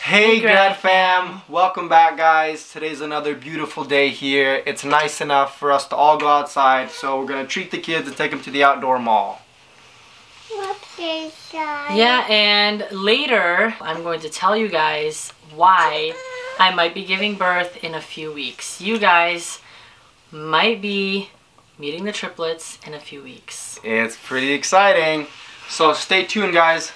Hey grad fam! Welcome back guys. Today's another beautiful day here. It's nice enough for us to all go outside, so we're gonna treat the kids and take them to the outdoor mall. Yeah, and later I'm going to tell you guys why I might be giving birth in a few weeks. You guys might be meeting the triplets in a few weeks. It's pretty exciting. So stay tuned guys.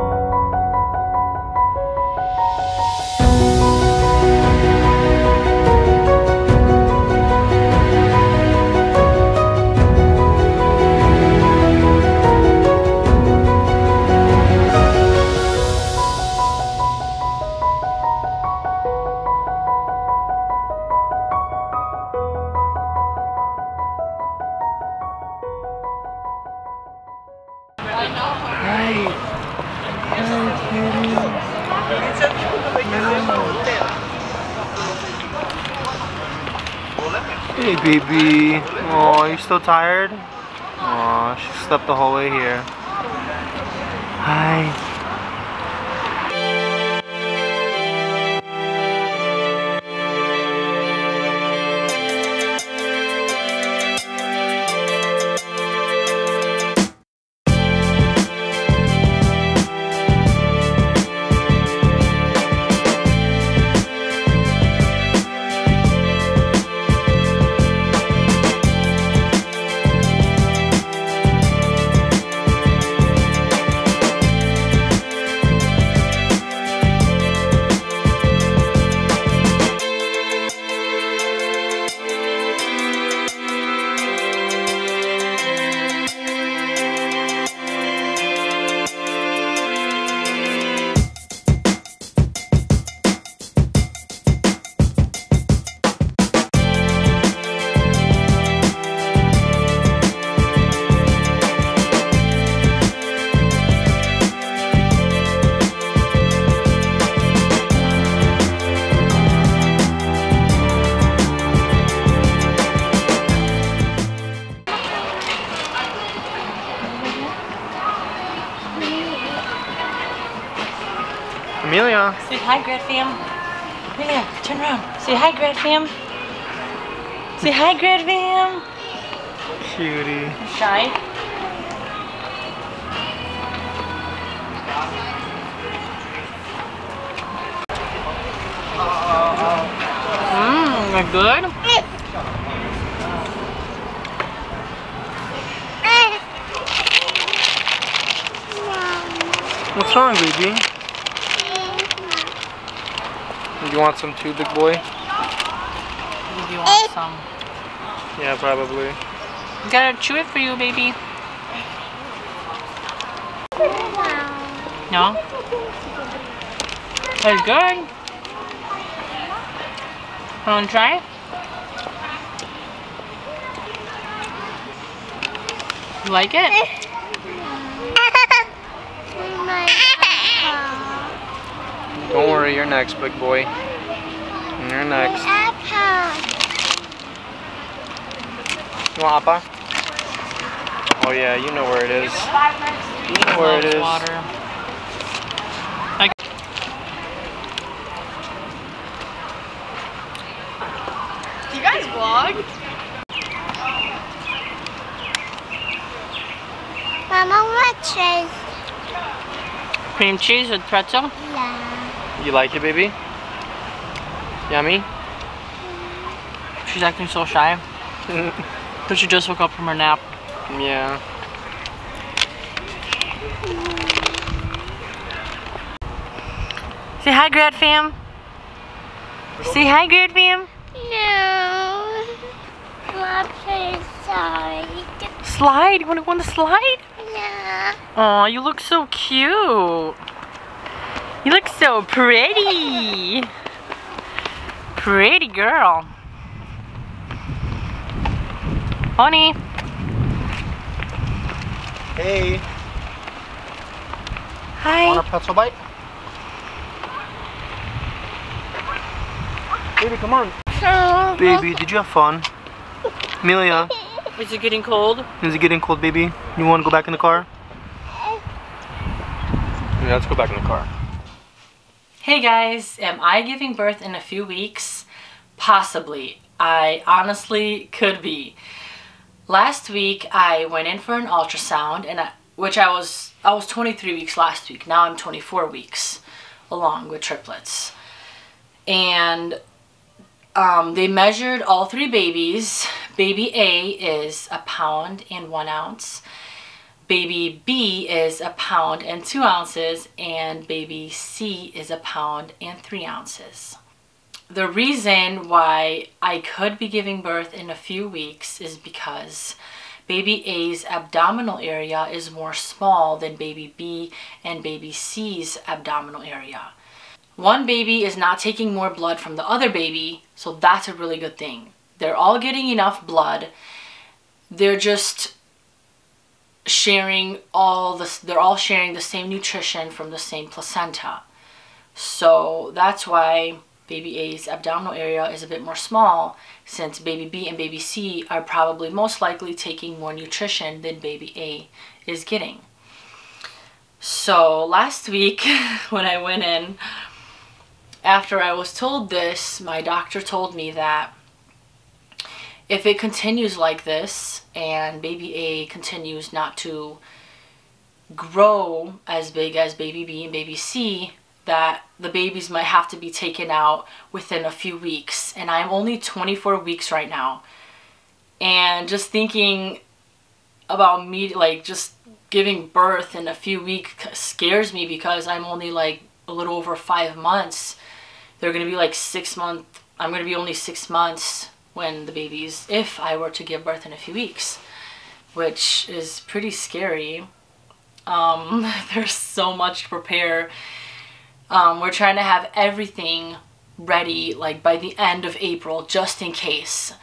Hey baby. Oh, you still tired? Oh, she slept the whole way here. Hi. Hi, grad fam. Amelia, turn around. Say hi, grad fam. Say hi, grad fam. Cutie. Shy. Mmm, they're good. What's wrong, baby? You want some too, big boy? Do you want eh. some? Yeah, probably. Gotta chew it for you, baby. No? It's good. Wanna try it? You like it? Eh. Don't worry, you're next, big boy. You're next. You want Appa? Oh yeah, you know where it is. You know where it Loves is. Water. I Do you guys vlog? Mama watches. cream cheese with pretzel. Yeah. You like it, baby? Yummy? She's acting so shy. But she just woke up from her nap. yeah. Say hi, grad fam. Say hi, grad fam. No. Watches side. Slide. You want to go on the slide? Yeah. Oh, you look so cute. You look so pretty. Pretty girl. Honey. Hey, Hi. want a pretzel bite? Baby, come on. So, Baby, did you have fun? Amelia, Is it getting cold? is it getting cold, baby? You want to go back in the car? Yeah, let's go back in the car. Hey guys, am I giving birth in a few weeks? Possibly. I honestly could be. Last week I went in for an ultrasound and I, which I was I was 23 weeks last week. Now I'm 24 weeks along with triplets. And um, they measured all three babies. Baby A is a pound and one ounce. Baby B is a pound and two ounces. And baby C is a pound and three ounces. The reason why I could be giving birth in a few weeks is because baby A's abdominal area is more small than baby B and baby C's abdominal area. One baby is not taking more blood from the other baby, so that's a really good thing. They're all getting enough blood. They're just sharing all this, they're all sharing the same nutrition from the same placenta. So that's why baby A's abdominal area is a bit more small since baby B and baby C are probably most likely taking more nutrition than baby A is getting. So last week when I went in, after I was told this, my doctor told me that if it continues like this and baby A continues not to grow as big as baby B and baby C, that the babies might have to be taken out within a few weeks. And I'm only 24 weeks right now. And just thinking about me, like just giving birth in a few weeks scares me because I'm only like a little over five months they're to be like six months. I'm to be only six months when the babies, if I were to give birth in a few weeks, which is pretty scary. Um, there's so much to prepare. Um, we're trying to have everything ready like by the end of April just in case.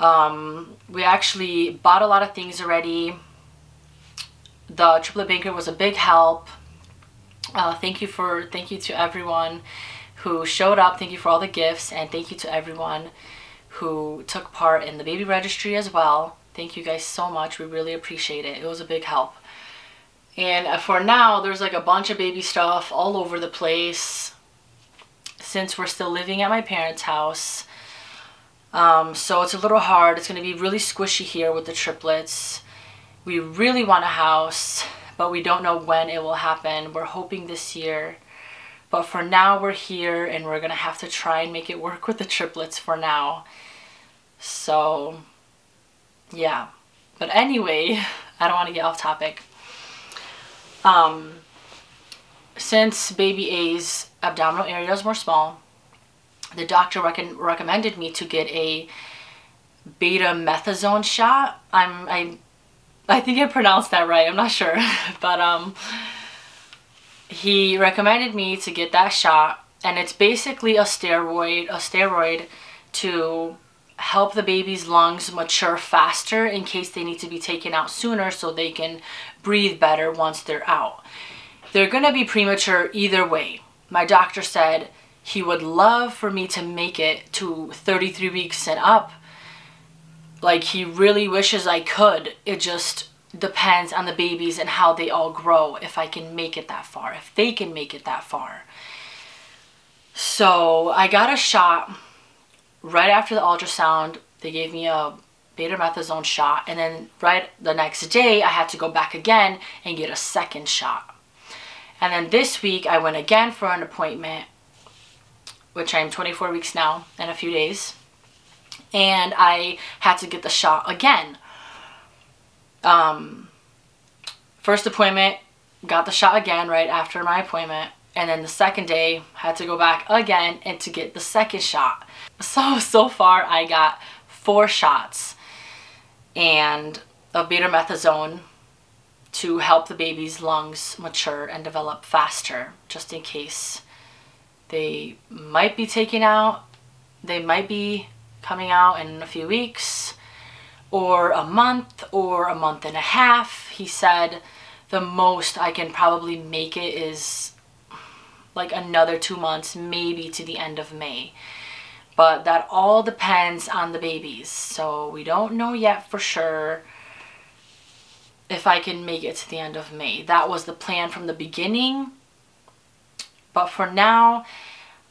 Um, we actually bought a lot of things already. The triplet banker was a big help. Uh, thank you for thank you to everyone who showed up. Thank you for all the gifts and thank you to everyone who took part in the baby registry as well. Thank you guys so much. We really appreciate it. It was a big help. And uh, for now, there's like a bunch of baby stuff all over the place since we're still living at my parents' house. Um, so it's a little hard. It's going to be really squishy here with the triplets. We really want a house, but we don't know when it will happen. We're hoping this year. But for now, we're here and we're to have to try and make it work with the triplets for now. So, yeah. But anyway, I don't want to get off topic. Um, since baby A's abdominal area is more small, the doctor rec recommended me to get a betamethasone shot. I'm I I think I pronounced that right. I'm not sure, but um he recommended me to get that shot and it's basically a steroid a steroid to help the baby's lungs mature faster in case they need to be taken out sooner so they can breathe better once they're out. They're going to be premature either way. My doctor said he would love for me to make it to 33 weeks and up. Like he really wishes I could. It just depends on the babies and how they all grow if I can make it that far, if they can make it that far. So I got a shot right after the ultrasound. They gave me a betamethasone shot and then right the next day I had to go back again and get a second shot. And then this week I went again for an appointment which I'm 24 weeks now in a few days and I had to get the shot again um, first appointment, got the shot again right after my appointment. And then the second day, had to go back again and to get the second shot. So, so far I got four shots and of betamethasone to help the baby's lungs mature and develop faster, just in case they might be taken out. They might be coming out in a few weeks or a month or a month and a half. He said the most I can probably make it is like another two months, maybe to the end of May. But that all depends on the babies. So we don't know yet for sure if I can make it to the end of May. That was the plan from the beginning. But for now,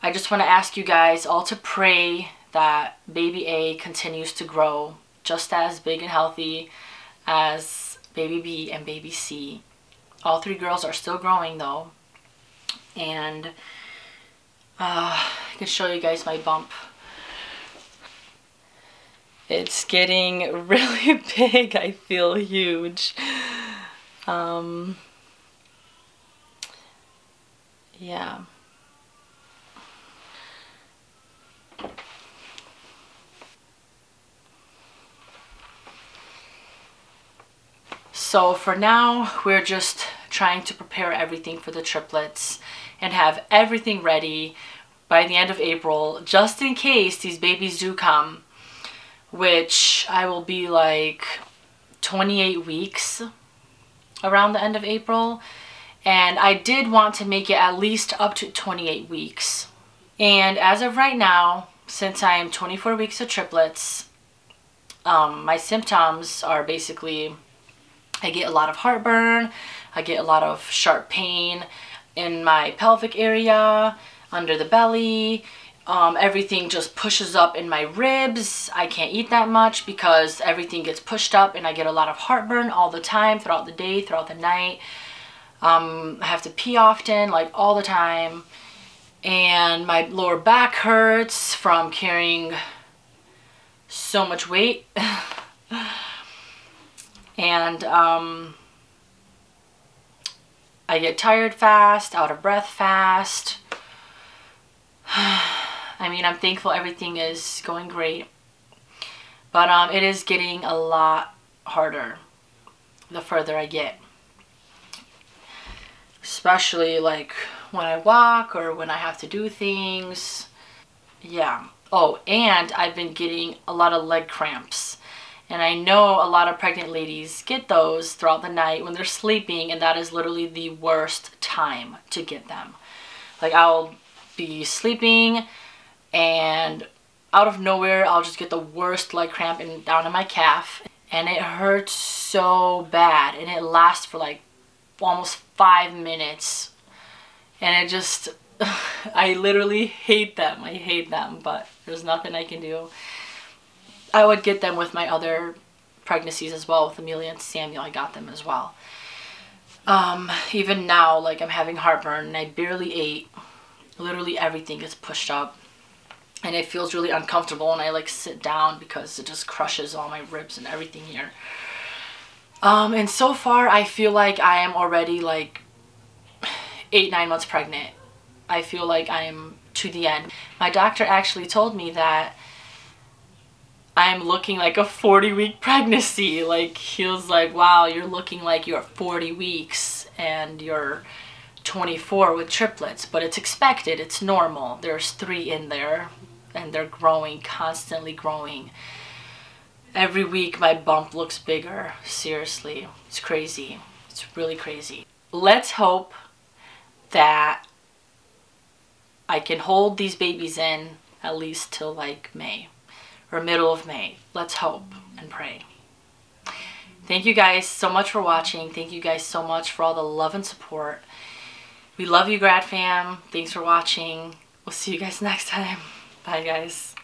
I just want to ask you guys all to pray that baby A continues to grow just as big and healthy as baby B and baby C. All three girls are still growing though. And uh, I can show you guys my bump. It's getting really big. I feel huge. Um, yeah. So for now, we're just trying to prepare everything for the triplets and have everything ready by the end of April, just in case these babies do come, which I will be like 28 weeks around the end of April. And I did want to make it at least up to 28 weeks. And as of right now, since I am 24 weeks of triplets, um, my symptoms are basically I get a lot of heartburn, I get a lot of sharp pain in my pelvic area, under the belly, um, everything just pushes up in my ribs. I can't eat that much because everything gets pushed up and I get a lot of heartburn all the time, throughout the day, throughout the night. Um, I have to pee often, like all the time. And my lower back hurts from carrying so much weight. and um, I get tired fast, out of breath fast. I mean, I'm thankful everything is going great. But um, it is getting a lot harder the further I get. Especially like when I walk or when I have to do things. Yeah. Oh, and I've been getting a lot of leg cramps. And I know a lot of pregnant ladies get those throughout the night when they're sleeping and that is literally the worst time to get them. Like I'll be sleeping and out of nowhere I'll just get the worst leg cramp in, down in my calf and it hurts so bad and it lasts for like almost five minutes. And it just I literally hate them. I hate them but there's nothing I can do I would get them with my other pregnancies as well with Amelia and Samuel I got them as well um, even now like I'm having heartburn and I barely ate literally everything gets pushed up and it feels really uncomfortable and I like sit down because it just crushes all my ribs and everything here. Um, and so far I feel like I am already like eight, nine months pregnant. I feel like I'm to the end. My doctor actually told me that I'm looking like a 40 week pregnancy. Like he was like, wow, you're looking like you're 40 weeks and you're 24 with triplets, but it's expected, it's normal. There's three in there and they're growing, constantly growing. Every week my bump looks bigger, seriously. It's crazy. It's really crazy. Let's hope that I can hold these babies in at least till like May or middle of May. Let's hope and pray. Thank you guys so much for watching. Thank you guys so much for all the love and support. We love you, Grad Fam. Thanks for watching. We'll see you guys next time. Bye, guys.